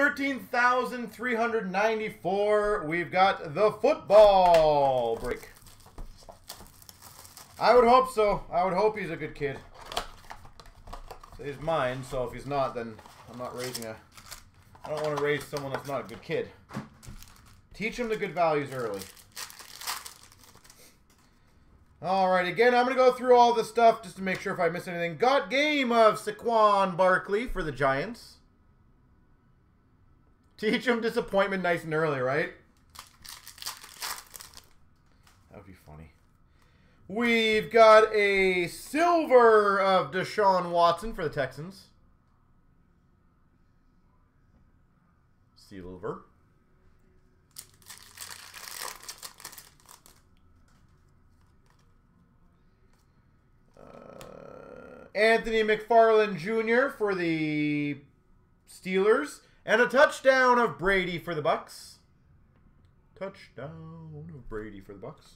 13,394. We've got the football break. I would hope so. I would hope he's a good kid. He's mine, so if he's not, then I'm not raising a... I don't want to raise someone that's not a good kid. Teach him the good values early. Alright, again, I'm going to go through all this stuff just to make sure if I miss anything. Got game of Saquon Barkley for the Giants. Teach him disappointment nice and early, right? That would be funny. We've got a silver of Deshaun Watson for the Texans. Silver. Uh, Anthony McFarland Jr. for the Steelers. And a touchdown of Brady for the Bucs. Touchdown of Brady for the Bucs.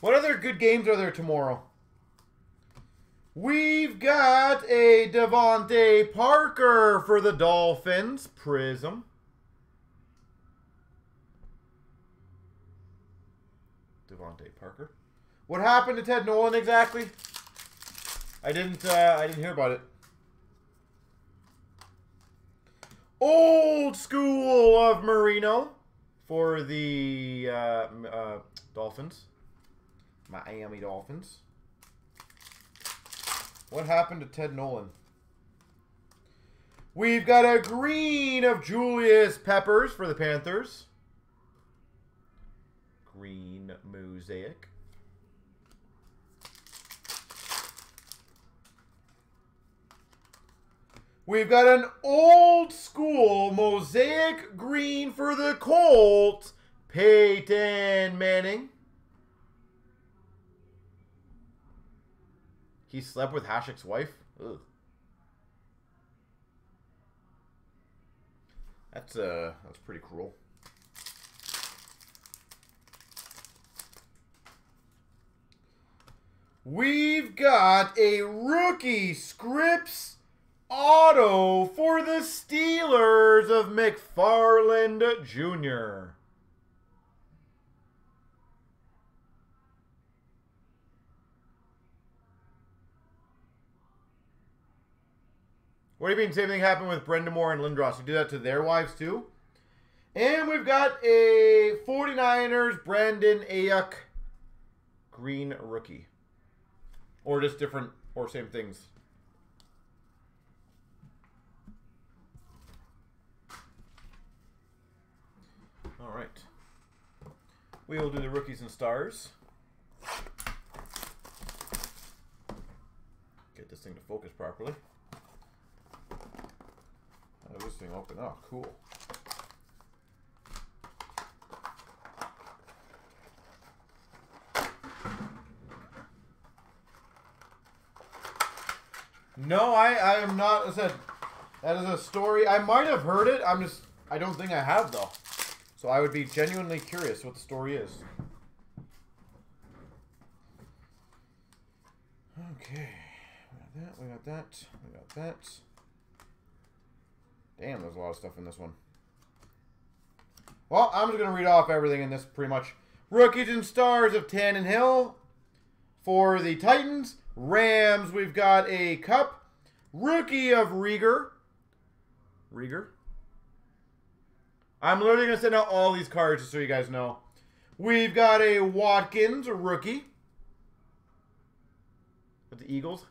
What other good games are there tomorrow? We've got a DeVante Parker for the Dolphins. Prism. DeVante Parker. What happened to Ted Nolan exactly? I didn't. Uh, I didn't hear about it. Old school of Marino for the uh, uh, Dolphins, Miami Dolphins. What happened to Ted Nolan? We've got a green of Julius Peppers for the Panthers. Green mosaic. We've got an old school mosaic green for the Colts, Peyton Manning. He slept with Hasek's wife? Ugh. That's uh that's pretty cruel. We've got a rookie scripts auto for the Steelers of McFarland Jr. What do you mean? Same thing happened with Brind'Amour and Lindros. You do that to their wives too? And we've got a 49ers Brandon Aiyuk green rookie. Or just different, or same things. All right. We will do the rookies and stars. Get this thing to focus properly. How this thing open? Oh, cool. No, I, I am not. I said that is a story. I might have heard it. I'm just. I don't think I have though. So I would be genuinely curious what the story is. Okay. We got that, we got that, we got that. Damn, there's a lot of stuff in this one. Well, I'm just going to read off everything in this pretty much. Rookies and stars of Tannehill. For the Titans, Rams, we've got a cup. Rookie of Reagor. Reagor. I'm literally going to send out all these cards just so you guys know. We've got a Watkins rookie. With the Eagles.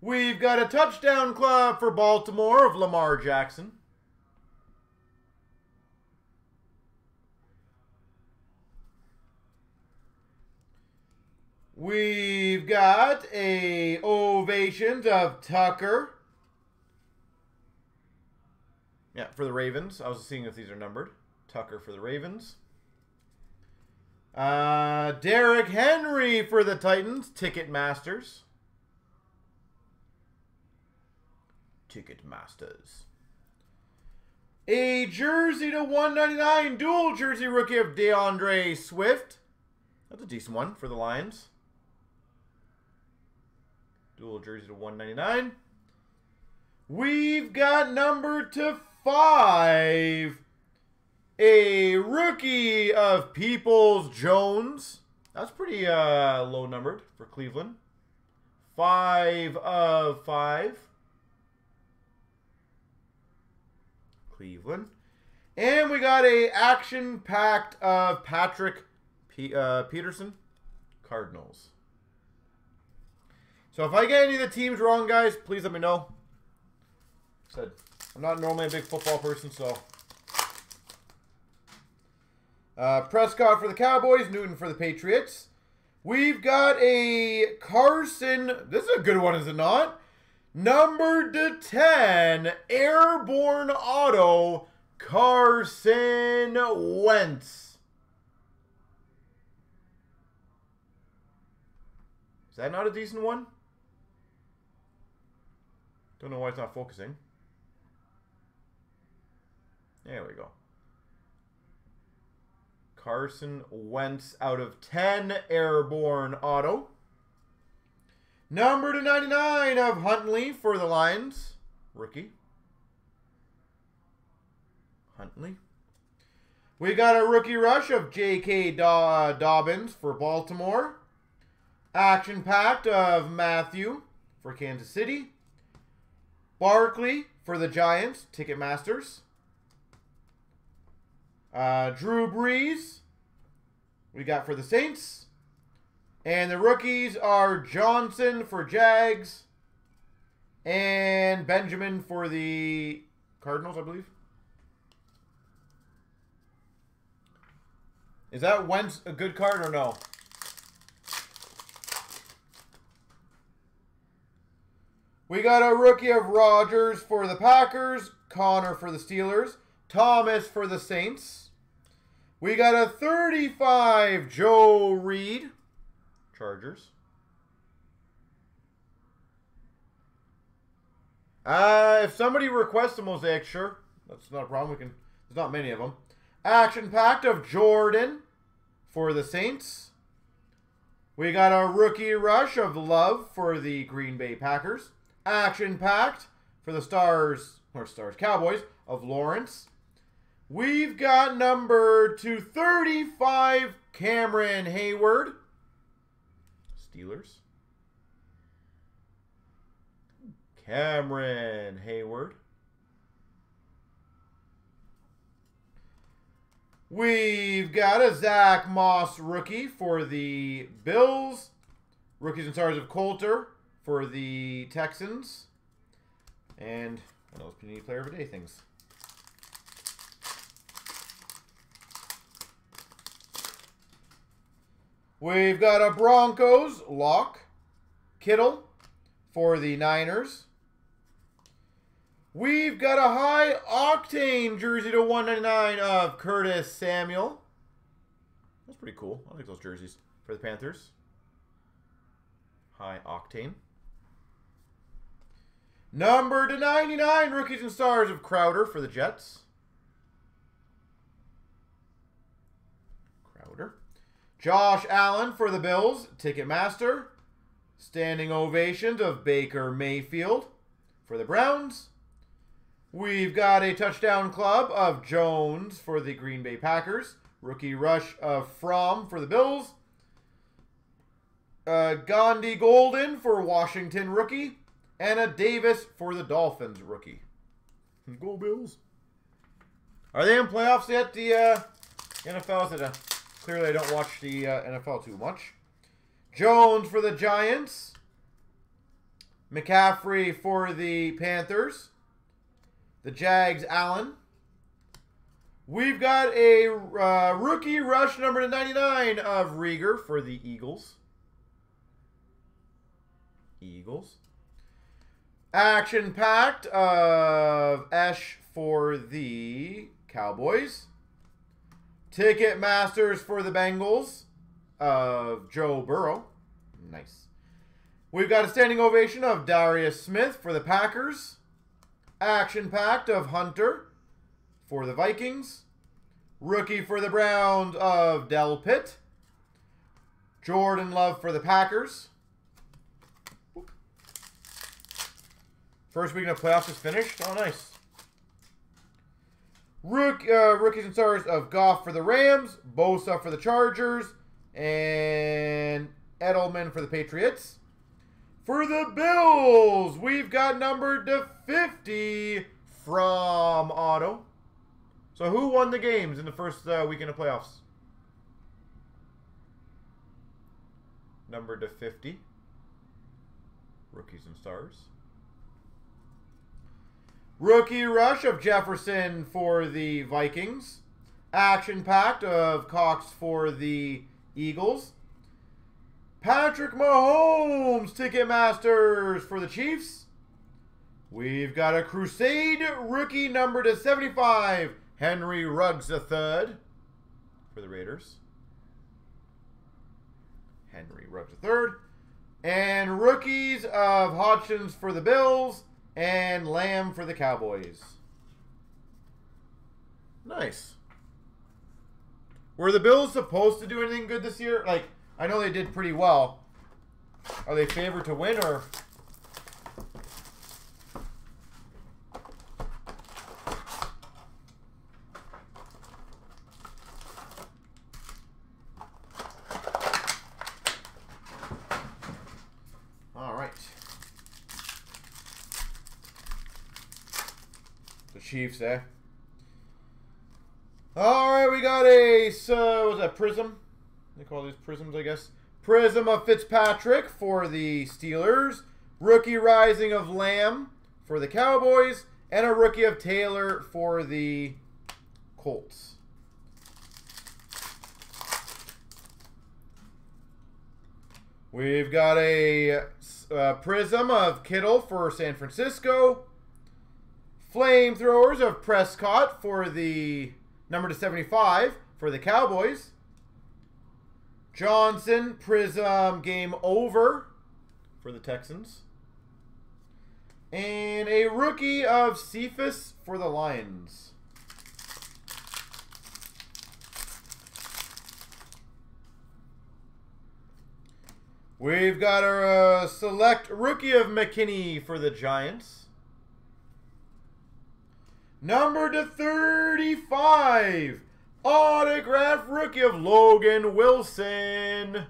We've got a touchdown club for Baltimore of Lamar Jackson. We've got a ovations of Tucker. Yeah, for the Ravens. I was seeing if these are numbered. Tucker for the Ravens. Uh, Derrick Henry for the Titans. Ticket Masters. Ticket Masters. A jersey to 199 dual jersey rookie of D'Andre Swift. That's a decent one for the Lions. Dual jersey to 199. We've got number to five. A rookie of Peoples Jones. That's pretty uh, low numbered for Cleveland. Five of five. Cleveland. And we got a action-packed of Patrick P uh, Peterson, Cardinals. So if I get any of the teams wrong, guys, please let me know. Said I'm not normally a big football person, so. Uh, Prescott for the Cowboys, Newton for the Patriots. We've got a Carson. This is a good one, is it not? Number to 10, Airborne Auto, Carson Wentz. Is that not a decent one? Don't know why it's not focusing. There we go. Carson Wentz out of 10, Airborne Auto. Number to 99 of Huntley for the Lions. Rookie. Huntley. We got a rookie rush of J.K. Uh, Dobbins for Baltimore. Action packed of Mathieu for Kansas City. Barkley for the Giants, Ticketmasters. Uh, Drew Brees, we got for the Saints. And the rookies are Johnson for Jags and Benjamin for the Cardinals, I believe. Is that Wentz a good card or no? We got a rookie of Rodgers for the Packers, Connor for the Steelers, Thomas for the Saints. We got a 35 Joe Reed Chargers. Uh, if somebody requests a mosaic, sure. That's not a problem. We can. There's not many of them. Action packed of Jordan for the Saints. We got a rookie rush of Love for the Green Bay Packers. Action packed for the Stars or Stars Cowboys of Lawrence. We've got number 235 Cameron Heyward. Steelers. Cameron Heyward. We've got a Zach Moss rookie for the Bills. Rookies and stars of Coulter for the Texans. And one of those Panini Player of the Day things. We've got a Broncos lock. Kittle for the Niners. We've got a high octane jersey to 199 of Curtis Samuel. That's pretty cool. I like those jerseys for the Panthers. High octane. Number to 99, rookies and stars of Crowder for the Jets. Crowder. Josh Allen for the Bills, Ticketmaster. Standing ovations of Baker Mayfield for the Browns. We've got a touchdown club of Jones for the Green Bay Packers. Rookie rush of Fromm for the Bills. Uh, Gandy Golden for Washington rookie. And a Davis for the Dolphins rookie. Go Bills. Are they in playoffs yet, the uh, NFL? Uh, clearly I don't watch the uh, NFL too much. Jones for the Giants. McCaffrey for the Panthers. The Jags, Allen. We've got a uh, rookie rush number to 99 of Reagor for the Eagles. Eagles. Action packed of Esh for the Cowboys. Ticket Masters for the Bengals of Joe Burrow. Nice. We've got a standing ovation of Darius Smith for the Packers. Action packed of Hunter for the Vikings. Rookie for the Browns of Delpit. Jordan Love for the Packers. First week of playoffs is finished. Oh, nice. Rook, uh, rookies and stars of Goff for the Rams, Bosa for the Chargers, and Edelman for the Patriots. For the Bills, we've got numbered to 50 Fromm Auto. So who won the games in the first uh, weekend of playoffs? Numbered to 50. Rookies and stars. Rookie rush of Jefferson for the Vikings. Action packed of Cox for the Eagles. Patrick Mahomes, Ticketmasters for the Chiefs. We've got a Crusade rookie number to 75, Henry Ruggs III for the Raiders. Henry Ruggs III. And rookies of Hodgins for the Bills and Lamb for the Cowboys. Nice. Were the Bills supposed to do anything good this year? Like, I know they did pretty well. Are they favored to win or? All right. The Chiefs, eh? All right, we got a so was that Prism? They call these prisms, I guess. Prism of Fitzpatrick for the Steelers. Rookie Rising of Lamb for the Cowboys. And a rookie of Taylor for the Colts. We've got a uh, Prism of Kittle for San Francisco. Flamethrowers of Prescott for the number to 75 for the Cowboys. Johnson, Prism, game over for the Texans. And a rookie of Cephus for the Lions. We've got our uh, select rookie of McKinney for the Giants. Number to 35. Autograph rookie of Logan Wilson.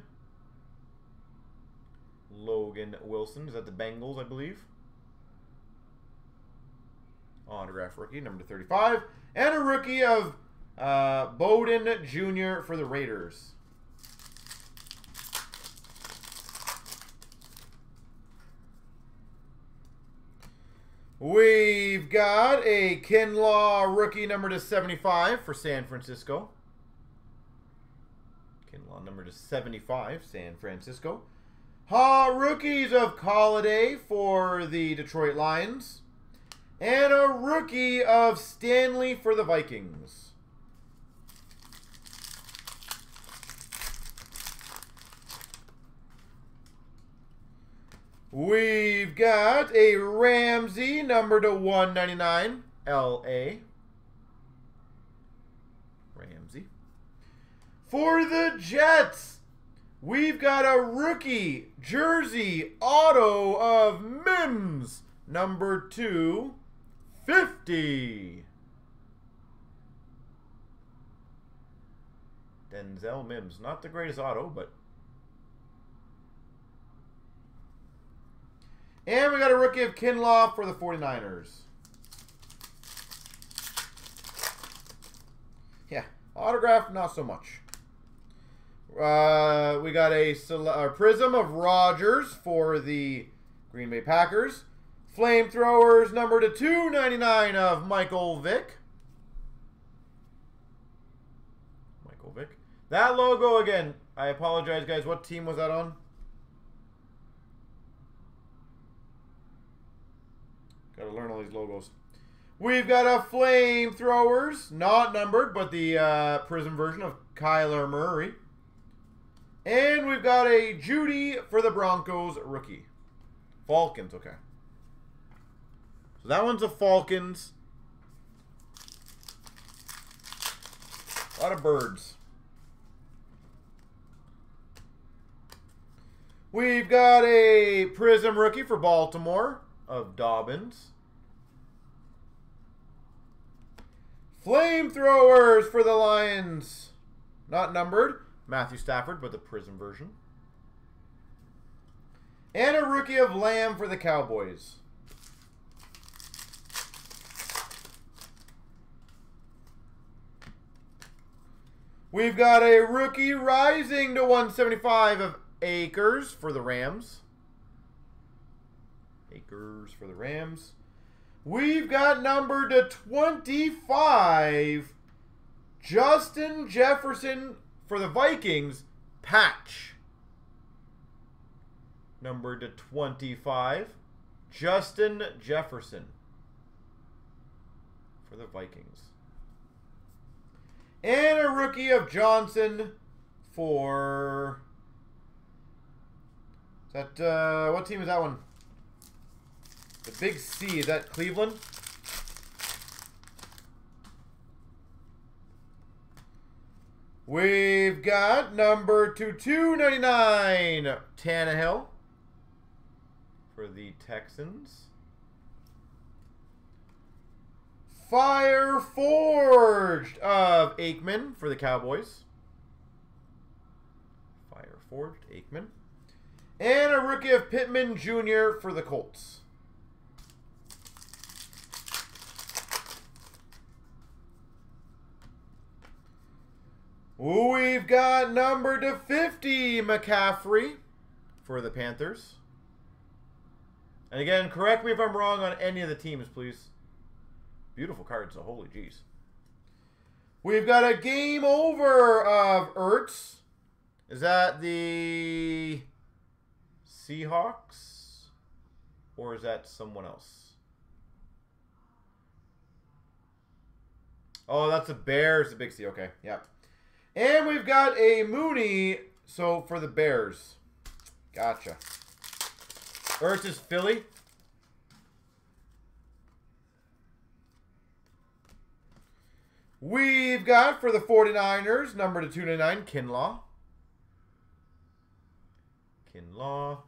Logan Wilson. Is that the Bengals, I believe? Autograph rookie, number to 35. And a rookie of uh, Bowden Jr. for the Raiders. We've got a Kinlaw rookie number to 75 for San Francisco. Kinlaw number to 75, San Francisco. Ha rookies of Colliday for the Detroit Lions. And a rookie of Stanley for the Vikings. We've got a Ramsey number to 199 LA. Ramsey. For the Jets, we've got a rookie jersey auto of Mims number 250. Denzel Mims. Not the greatest auto, but And we got a rookie of Kinlaw for the 49ers. Yeah, autograph, not so much. Uh, we got a, a Prism of Rodgers for the Green Bay Packers. Flamethrowers number to 299 of Michael Vick. Michael Vick. That logo again. I apologize, guys. What team was that on? Got to learn all these logos. We've got a flamethrowers, not numbered, but the uh, Prism version of Kyler Murray. And we've got a Jeudy for the Broncos rookie. Falcons, okay. So that one's a Falcons. A lot of birds. We've got a Prism rookie for Baltimore. Of Dobbins. Flamethrowers for the Lions. Not numbered. Matthew Stafford, but the Prism version. And a rookie of Lamb for the Cowboys. We've got a rookie rising to 175 of Akers for the Rams. Akers for the Rams. We've got number to 25, Justin Jefferson for the Vikings, patch. Number to 25, Justin Jefferson for the Vikings. And a rookie of Johnson for. That. Uh, what team is that one? The big C. Is that Cleveland? We've got number to 299, Tannehill for the Texans. Fire Forged of Aikman for the Cowboys. Fire Forged, Aikman. And a rookie of Pittman Jr. for the Colts. We've got number to 50, McCaffrey for the Panthers. And again, correct me if I'm wrong on any of the teams, please. Beautiful cards, so holy jeez. We've got a game over of Ertz. Is that the Seahawks? Or is that someone else? Oh, that's the Bears, the big C. Okay, yeah. And we've got a Mooney, so for the Bears. Gotcha. Ertz is Philly. We've got for the 49ers, number to 299, Kinlaw. Kinlaw.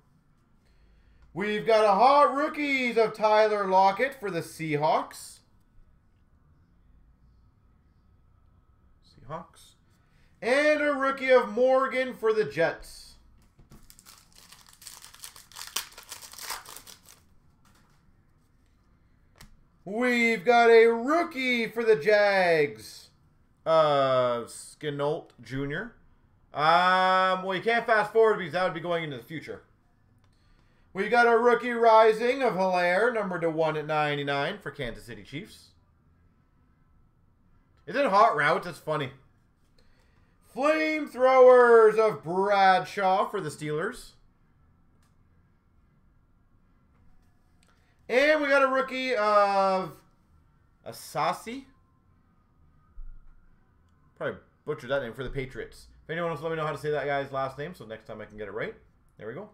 We've got a hot rookies of Tyler Lockett for the Seahawks. Seahawks. And a rookie of Morgan for the Jets. We've got a rookie for the Jags. Uh, Shenault Jr. Um, well, you can't fast forward because that would be going into the future. We got a rookie rising of Helaire, number to 1 at 99 for Kansas City Chiefs. Is it hot routes? That's funny. Flamethrowers of Bradshaw for the Steelers. And we got a rookie of Asasi. Probably butchered that name for the Patriots. If anyone wants to let me know how to say that guy's last name, so next time I can get it right. There we go.